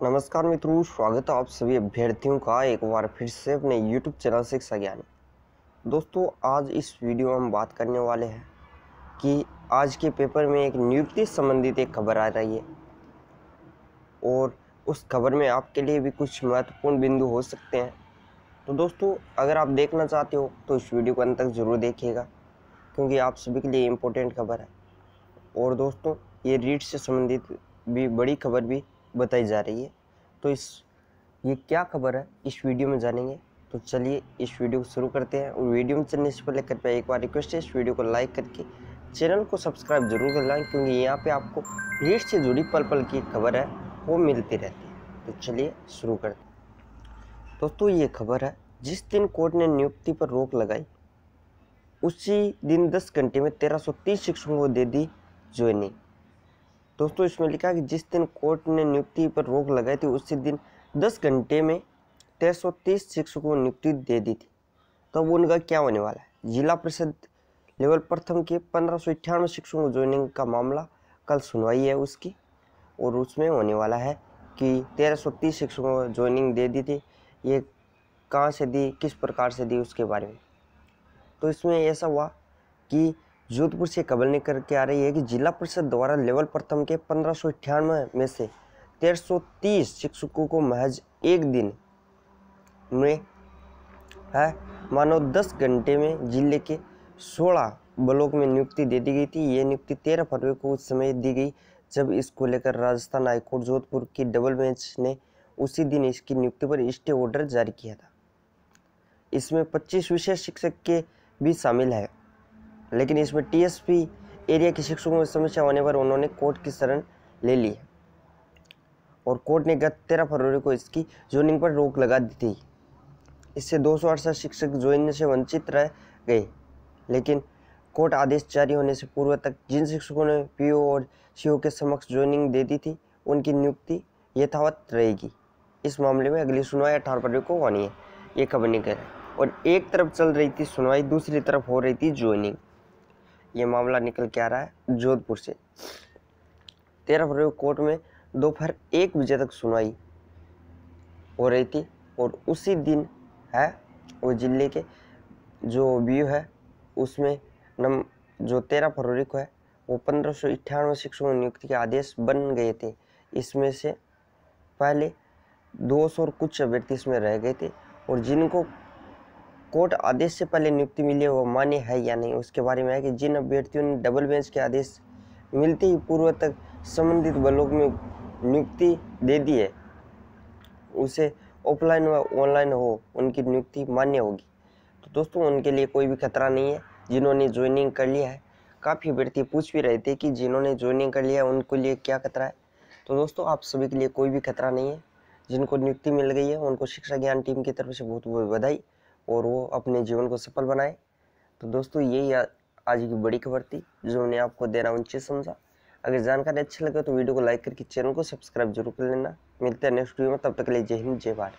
नमस्कार मित्रों, स्वागत है आप सभी अभ्यर्थियों का एक बार फिर से अपने YouTube चैनल शिक्षा ज्ञान दोस्तों, आज इस वीडियो में हम बात करने वाले हैं कि आज के पेपर में एक नियुक्ति संबंधित एक खबर आ रही है और उस खबर में आपके लिए भी कुछ महत्वपूर्ण बिंदु हो सकते हैं। तो दोस्तों, अगर आप देखना चाहते हो तो इस वीडियो को अंत तक ज़रूर देखिएगा, क्योंकि आप सभी के लिए इम्पोर्टेंट खबर है। और दोस्तों, ये रीड से संबंधित भी बड़ी खबर भी बताई जा रही है। तो इस, ये क्या खबर है? इस वीडियो में जानेंगे। तो चलिए इस वीडियो को शुरू करते हैं और वीडियो में चलने से पहले कृपया एक बार रिक्वेस्ट है, इस वीडियो को लाइक करके चैनल को सब्सक्राइब ज़रूर कर लें क्योंकि यहाँ पे आपको रीड से जुड़ी पल पल की खबर है, वो मिलती रहती है। तो चलिए शुरू करते हैं। दोस्तों, ये खबर है, जिस दिन कोर्ट ने नियुक्ति पर रोक लगाई, उसी दिन 10 घंटे में 1330 शिक्षकों को दे दी ज्वाइनिंग। दोस्तों, इसमें लिखा कि जिस दिन कोर्ट ने नियुक्ति पर रोक लगाई थी, उसी दिन 10 घंटे में 1330 शिक्षकों को नियुक्ति दे दी थी। तो अब उनका क्या होने वाला है? जिला परिषद लेवल प्रथम के पंद्रह सौ इक्यानवे शिक्षकों को ज्वाइनिंग का मामला कल सुनवाई है उसकी, और उसमें होने वाला है कि तेरह सौ तीस शिक्षकों को ज्वाइनिंग दे दी थी। ये कहाँ से दी, किस प्रकार से दी, उसके बारे में। तो इसमें ऐसा हुआ कि जोधपुर से खबर निकल के आ रही है कि जिला परिषद द्वारा लेवल प्रथम के पंद्रह में से तेरह सौ तीस शिक्षकों को महज एक दिन में, है, मानो दस घंटे में ज़िले के सोलह ब्लॉक में नियुक्ति दे दी गई थी। ये नियुक्ति तेरह फरवरी को उस समय दी गई, जब इसको लेकर राजस्थान हाईकोर्ट जोधपुर की डबल बेंच ने उसी दिन इसकी नियुक्ति पर स्टे ऑर्डर जारी किया था। इसमें 25 विशेष शिक्षक के भी शामिल है। लेकिन इसमें टीएसपी एरिया के शिक्षकों में समस्या होने पर उन्होंने कोर्ट की शरण ले ली और कोर्ट ने गत तेरह फरवरी को इसकी ज्वाइनिंग पर रोक लगा दी थी। इससे दो शिक्षक ज्वाइन से वंचित रह गए, लेकिन कोर्ट आदेश जारी होने से पूर्व तक जिन शिक्षकों ने पीओ और सीओ के समक्ष ज्वाइनिंग दे दी थी, उनकी नियुक्ति यथावत रहेगी। इस मामले में अगली सुनवाई अठारह फरवरी को होनी है, ये खबर निकल और एक तरफ़ चल रही थी सुनवाई, दूसरी तरफ़ हो रही थी ज्वाइनिंग ये मामला निकल के आ रहा है जोधपुर से। तेरह फरवरी कोर्ट में दोपहर एक बजे तक सुनवाई हो रही थी और उसी दिन है वो ज़िले के जो व्यू है, उसमें नम जो तेरह फरवरी को है, वो पंद्रह सौ इक्यानवे शिक्षकों नियुक्ति के आदेश बन गए थे। इसमें से पहले दो सौ कुछ अभ्यर्थी इसमें रह गए थे और जिनको कोर्ट आदेश से पहले नियुक्ति मिली है, वो मान्य है या नहीं? उसके बारे में है कि जिन अभ्यर्थियों ने डबल बेंच के आदेश मिलते ही पूर्व तक संबंधित ब्लॉक में नियुक्ति दे दी है, उसे ऑफलाइन व ऑनलाइन हो, उनकी नियुक्ति मान्य होगी। तो दोस्तों, उनके लिए कोई भी खतरा नहीं है, जिन्होंने ज्वाइनिंग कर लिया है। काफ़ी अभ्यर्थी पूछ भी रहे थे कि जिन्होंने ज्वाइनिंग कर लिया है, उनके लिए क्या खतरा है? तो दोस्तों, आप सभी के लिए कोई भी खतरा नहीं है। जिनको नियुक्ति मिल गई है, उनको शिक्षा ज्ञान टीम की तरफ़ से बहुत बहुत बधाई। और वो अपने जीवन को सफल बनाए। तो दोस्तों, यही आज की बड़ी खबर थी, जो मैंने आपको देना उचित समझा। अगर जानकारी अच्छी लगे तो वीडियो को लाइक करके चैनल को सब्सक्राइब ज़रूर कर लेना। मिलते हैं नेक्स्ट वीडियो में, तब तक के लिए जय हिंद, जय भारत।